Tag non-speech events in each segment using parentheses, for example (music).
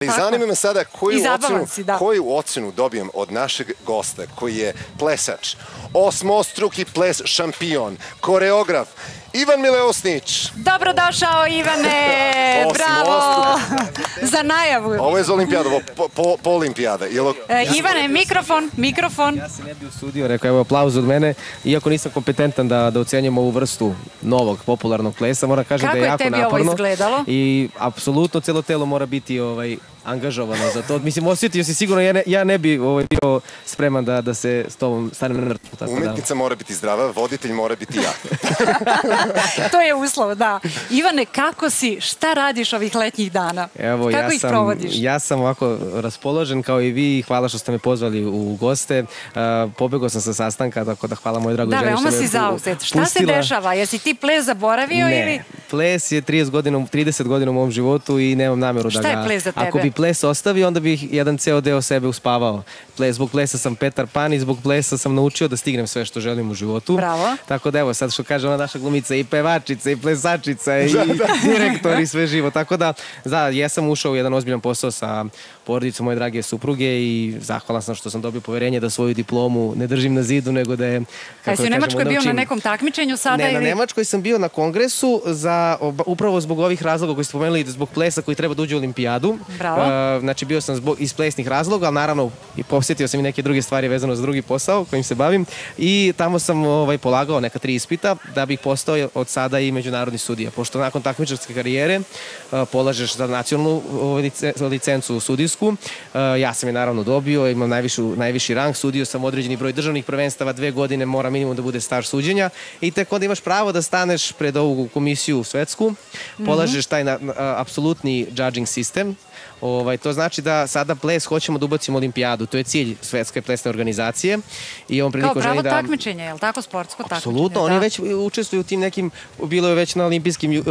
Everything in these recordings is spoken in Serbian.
I zanima me sada koju ocenu, si, da. koju ocenu dobijem od našeg gosta koji je plesač, osmostruki ples šampion, koreograf, Ivan Mileosnić. Dobrodošao Ivane, bravo za najavu. Ovo je za olimpijadu, ovo po, po, po olimpijada. Jel, E, Ivane, mikrofon, mikrofon. Ja se ne bi usudio, rekao evo aplauz od mene, iako nisam kompetentan da, da ocenjam ovu vrstu novog popularnog plesa, moram kažem Kako da je je jako tebi ovo naporno. izgledalo? I apsolutno celo telo mora biti ovaj, angažovano za to. Mislim, osjetio si sigurno, ja ne, ja ne bi ovaj, bio spreman da, da se s tobom stanem na rtu. Tako da. Umetnica mora biti zdrava, voditelj mora biti jak. (laughs) To je uslov, da. Ivane, kako si, šta radiš ovih letnjih dana? Evo, kako ja ih sam, provodiš? ja sam ovako raspoložen kao i vi. Hvala što ste me pozvali u goste. Uh, pobegao sam sa sastanka, tako da hvala mojoj dragoj Da, ženi što veoma si je zauzet. Šta se dešava? Jesi ti ples zaboravio Ne, ili... ples je 30 godina, 30 godina u mom životu i nemam nameru Šta da je ga... ples za tebe? Ako bi ples ostavio, onda bih jedan ceo deo sebe uspavao. Ples, zbog plesa sam Petar Pan i zbog plesa sam naučio da stignem sve što želim u životu. Bravo. Tako da evo, sad što kaže ona naša glumica i pevačica i plesačica i direktor i sve živo. Tako da, da, jesam ušao u jedan ozbiljan posao sa porodicom moje drage supruge i zahvalan sam što sam dobio poverenje da svoju diplomu ne držim na zidu, nego da je... U da kažem, Nemačkoj bio na nekom takmičenju sada Ne, na. Nemačkoj sam bio na kongresu za, upravo zbog ovih razloga koji ste spomenuli, zbog plesa koji treba da uđe u olimpijadu. Bravo. Znači bio sam zbog, iz plesnih razloga, ali naravno i posjetio sam i neke druge stvari vezano za drugi posao kojim se bavim i tamo sam ovaj, polagao neka tri ispita da bih postao od sada i međunarodni sudija. Pošto nakon takmičarske karijere polažeš za nacionalnu ovaj, lice- licencu sudijsku, e, ja sam je naravno dobio, imam najvišu, najviši rang, sudio sam određeni broj državnih prvenstava, dve godine mora minimum da bude staž suđenja i tek onda imaš pravo da staneš pred ovu komisiju svetsku, polažeš taj na, na- apsolutni judging sistem, Ovaj, to znači da sada ples hoćemo da ubacimo olimpijadu. To je cilj svetske plesne organizacije. I ovom Kao prilikom pravo da... takmičenje, je li tako sportsko takmičenje? Apsolutno, oni da. već učestvuju u tim nekim, bilo je već na olimpijskim uh,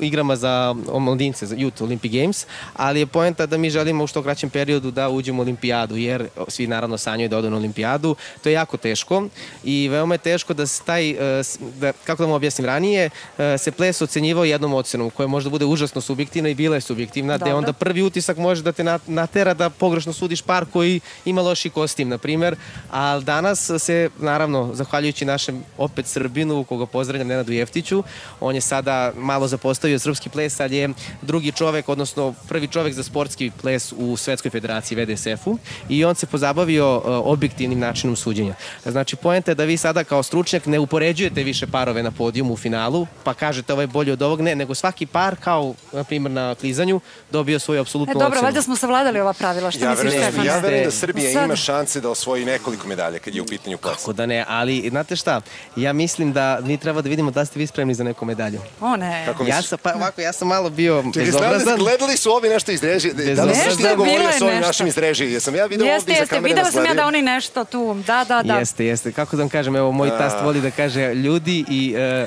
igrama za omladince, za Youth Olympic Games, ali je poenta da mi želimo u što kraćem periodu da uđemo u olimpijadu, jer svi naravno sanjaju da odu na olimpijadu. To je jako teško i veoma je teško da se taj, s- da, kako da mu objasnim ranije, uh, se ples ocenjivao jednom ocenom, koja možda bude užasno subjektivna i bila je subjektivna, gde Dobro. onda prvi utisak može da te nat- natera da pogrešno sudiš par koji ima loši kostim, na primer. Ali danas se, naravno, zahvaljujući našem opet Srbinu, koga pozdravljam, Nenadu Jeftiću, on je sada malo zapostavio srpski ples, ali je drugi čovek, odnosno prvi čovek za sportski ples u Svetskoj federaciji VDSF-u i on se pozabavio uh, objektivnim načinom suđenja. Znači, poenta je da vi sada kao stručnjak ne upoređujete više parove na podijumu u finalu, pa kažete ovaj je bolji od ovog, ne, nego svaki par, kao na primjer na klizanju, dobio svoju apsolutnu E, dobro, ocenu. valjda smo savladali ova pravila. Šta Ja misliš, Stefane? ja verujem da Srbija Sad- ima šanse da osvoji nekoliko medalja kad je u pitanju ples. Kako da ne, ali znate šta, ja mislim da mi treba da vidimo da ste vi spremni za neku medalju. O ne. Kako Ja misliš? sam, pa ovako, ja sam malo bio Čekaj, bezobrazan. gledali, gledali su ovi nešto iz režije? Da li Nešto ti je govorio s ovim našim iz režije? Jesam ja video ovdje iza jeste, kamere videla nas sam ja da oni nešto tu, da, da, da. Jeste, jeste. Kako da vam kažem, evo, moj tast voli da kaže ljudi i e, e,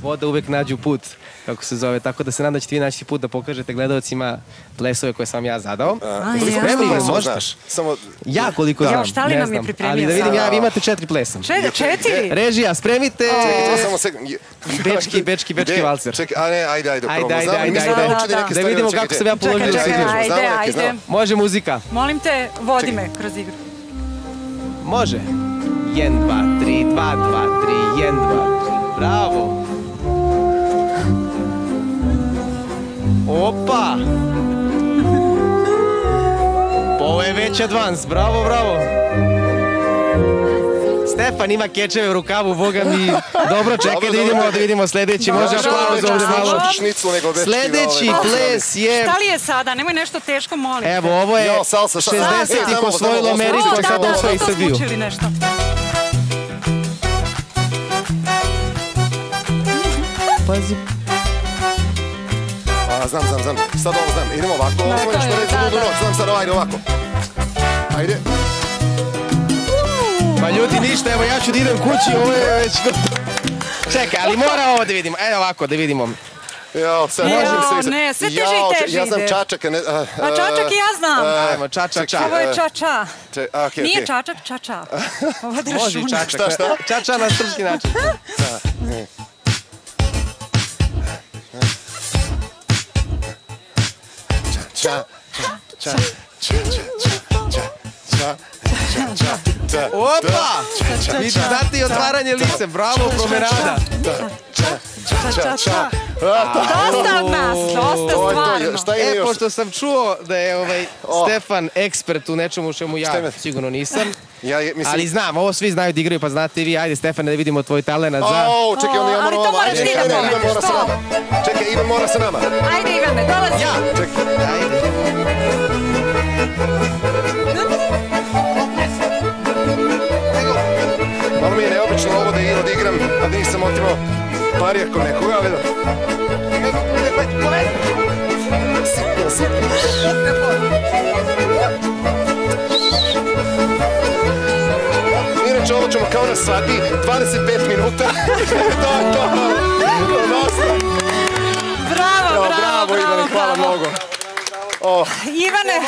voda uvek nađu put, kako se zove. Tako da se nadam da ćete vi naći put da pokažete gledalcima plesove koje sam ja zadao. A, ja. plesova Spremni, možete? znaš? Samo... Ja koliko Ja, znam, šta li nam je pripremio Ali da vidim, ja, vi imate četiri plesa. Čet, četiri? Režija, spremite! Čekaj, to samo sekund. Bečki, bečki, bečki valcer. Čekaj, a ne, ajde, ajde. Ajde, probamo. ajde, ajde, smo ajde. Da, da. Da vidimo kako sam ja čekaj, igru. čekaj, Ajde, ajde. Može muzika? Molim te, vodi me kroz igru. Može. 1, 2, 3, 2, 2, 3, 1, 2, 3. Bravo. Opa! Već advans, bravo, bravo. Stefan ima kečeve u rukavu, boga mi. Dobro, čekaj Dobro, da vidimo, dobro. da vidimo sledeći. Može aplauz ovde malo. Sledeći ovaj, ples je... Šta li je sada? Nemoj nešto teško, molim. Evo, ovo je Jo, salsa, šta- 60-ih Ej, samo, osvojilo Ameriku, a sad osvoji to smo Srbiju. učili nešto. Pazi. A, znam, znam, znam. Sad ovo znam. Idemo ovako, ovo nešto je, reći da, da. noć. Znam sad, ajde ovako. Ajde. Pa ljudi, ništa, evo ja ću da idem kući, ovo je već... Čekaj, ali mora ovo da vidimo. Evo ovako da vidimo. Jao, sad možem se... ne, sve teže i teže Ja znam ide. čačaka, ne... A, A čačak i ja znam. Ajmo, ča, ča. Ovo je ča-ča. Če, a, okej, Nije čačak, ča-ča. (laughs) Ovo da Može računa. čačak. Šta, šta? Ča, ča na srpski način. (laughs) Ča, ča, ča, ča, ča, Opa! Vidiš, znati otvaranje lice, bravo, promenada. Dosta od nas, dosta To je to, stvarno. šta ima E, pošto sam čuo da je ovaj. Stefan ekspert u nečemu u čemu ja sigurno nisam. Ja, je- mislim, Ali znam, ovo svi znaju da igraju, pa znate i vi. Ajde, Stefane, da vidimo tvoj talent za... O, čekaj, onda ja ali moram to ovo. moraš Ajde, ti da ajde, Ivan pometiš, mora sa to. nama. Čekaj, Ivan mora sa nama. Ajde Ivane, dolazi. Ja! Čekaj. Ajde. Ovo da i- odigram, a da nisam otimao pari ako nekoga, ali da... Sitno, sitno. Inače, ovo ćemo kao na svadbi, 25 minuta. (laughs) to je to. Dosta. Bravo, Bravo, bravo, bravo, Ivane, hvala mnogo. O, Ivane,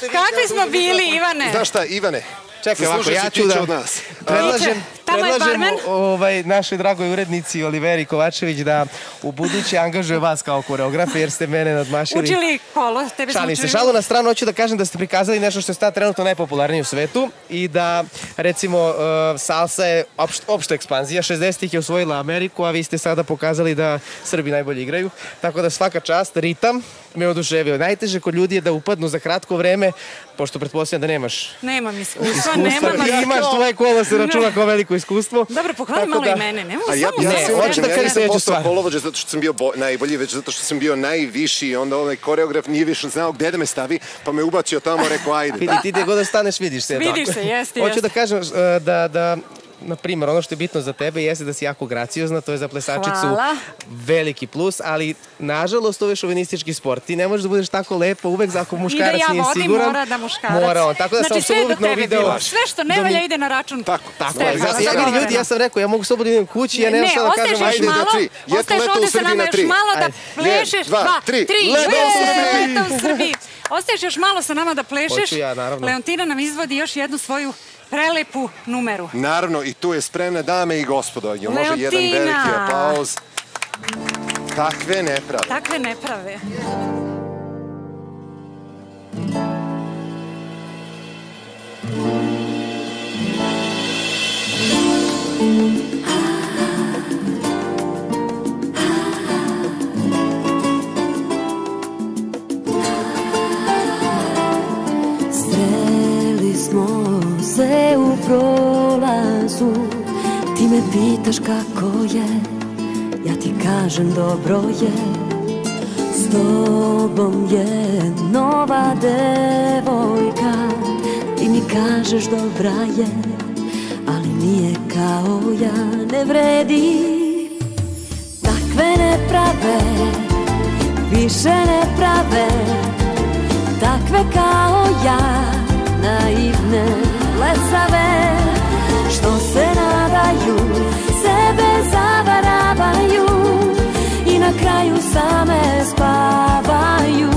da kakvi smo bili, Ivane? znaš šta, Ivane? Čekaj, ovako, ja ću da... od nas. Predlažem, predlažem ovaj, našoj dragoj urednici Oliveri Kovačević da u buduće angažuje vas kao koreografe jer ste mene nadmašili. Učili kolo, tebe smo Šalim se, učili. šalu na stranu, hoću da kažem da ste prikazali nešto što je sad trenutno najpopularnije u svetu i da, recimo, uh, salsa je opšt, opšta ekspanzija, 60-ih je osvojila Ameriku, a vi ste sada pokazali da Srbi najbolje igraju, tako da svaka čast, ritam me oduševio. Najteže kod ljudi je da upadnu za kratko vreme, pošto pretpostavljam da nemaš Nemam iskustva, iskustva, nemam. i imaš tvoje kolo se računa kao veliko iskustvo. Dobro, pohvali Tako malo da- i mene, nemam A ja, samo ja Ne, sam hoću da ja kažem nisam sledeću postao stvar. kolovođa zato što sam bio bo, najbolji, već zato što sam bio najviši i onda ovaj koreograf nije više znao gde da me stavi, pa me ubacio tamo, rekao ajde. Vidi, ti gde god da staneš, vidiš se. Vidiš se, jeste, Hoću jeste. da kažem uh, da, da na primjer, ono što je bitno za tebe jeste da si jako graciozna, to je za plesačicu Hvala. veliki plus, ali nažalost ovo je šovinistički sport. Ti ne možeš da budeš tako lepo uvek ako muškarac I da ja nije vodim, siguran. mora da muškarac. Mora on, tako da znači, sam sve je do apsolutno tebe video... bilo. Sve što ne da valja ide na račun. Tako, Tako zato ja vidim ljudi, ja sam rekao, ja mogu slobodno da idem kući, ja nemam ne, šta da kažem. ajde, malo, na tri. Ostaješ ovde sa nama na još malo da plešeš. Dva, tri. tri. Leto u Srbiji. Leto u Srbiji. Ostaješ još malo sa nama da plešeš. Hoću ja, naravno. Leontina nam izvodi još jednu svoju prelepu numeru. Naravno, i tu je spremna dame i gospodo. Jel može jedan Leontina. veliki aplauz? Takve nepravde. Takve neprave. Sreli Ti me pitaš kako je Ja ti kažem dobro je. S tobom je nova devojka Ti mi kažeš dobra je Ali nije kao ja Ne vredi. Takve neprave Više ne prave Takve kao ja Naivne lesave Što se nadaju Sebe zavaravaju I na kraju same spavaju.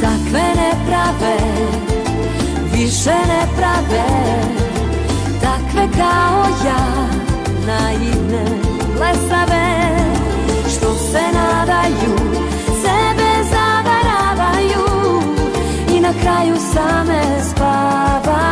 Takve neprave Više ne prave Takve kao ja Naivne lesave Što se nadaju Sebe zavaravaju I na kraju same spavaju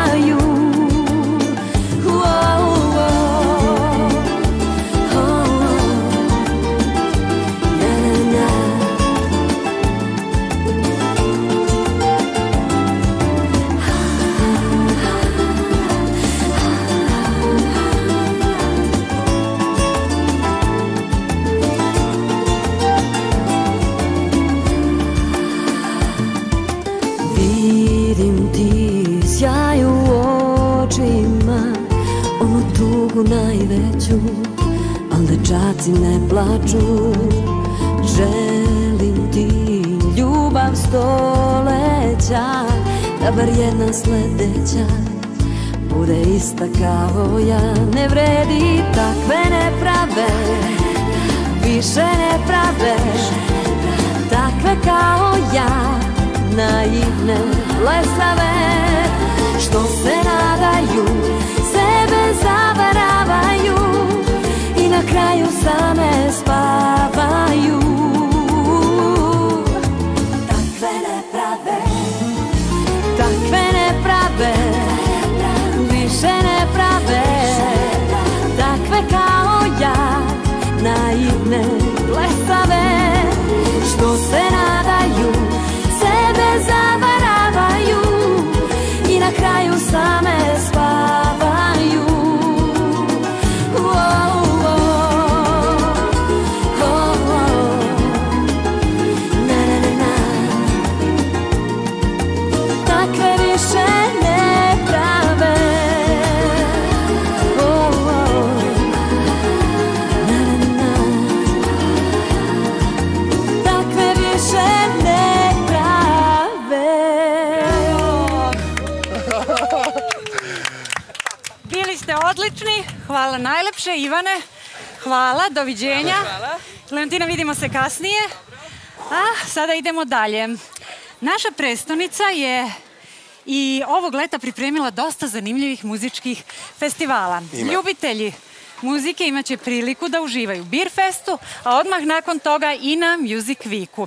plaču Želim ti ljubav stoleća Da bar jedna sledeća Bude ista kao ja. Ne vredi takve neprave Više ne prave takve kao ja. Naivne lesave što se nadaju naivne, blesave Što se Hvala najlepše, Ivane. Hvala, doviđenja. Hvala. Leontina, vidimo se kasnije. A sada idemo dalje. Naša prestonica je i ovog leta pripremila dosta zanimljivih muzičkih festivala. Ima. Ljubitelji muzike imaće priliku da uživaju u Beer Festu, a odmah nakon toga i na Music Weeku.